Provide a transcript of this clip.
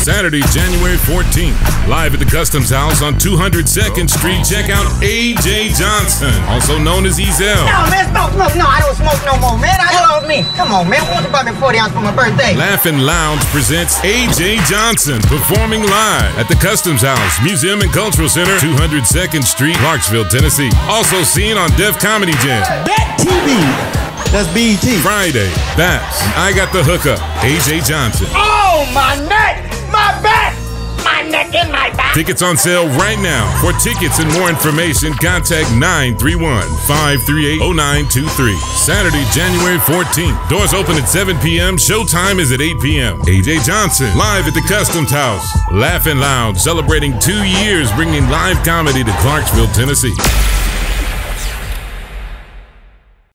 Saturday, January 14th, live at the Customs House on 202nd Street. Check out AJ Johnson, also known as Ezal. No, man, smoke, smoke. No, I don't smoke no more, man. I love me. Come on, man. What's about me 40 ounce for my birthday? Laugh and Lounge presents AJ Johnson performing live at the Customs House, Museum and Cultural Center, 202nd Street, Clarksville, Tennessee. Also seen on Def Comedy Jam. Bet TV. That's BET. Friday, B*A*P*S, and I Got the Hookup, AJ Johnson. Oh, my neck, my back, my neck and my back. Tickets on sale right now. For tickets and more information, contact 931 538 0923. Saturday, January 14th. Doors open at 7 p.m. Showtime is at 8 p.m. AJ Johnson, live at the Customs House. Laugh and Lounge, celebrating two years bringing live comedy to Clarksville, Tennessee.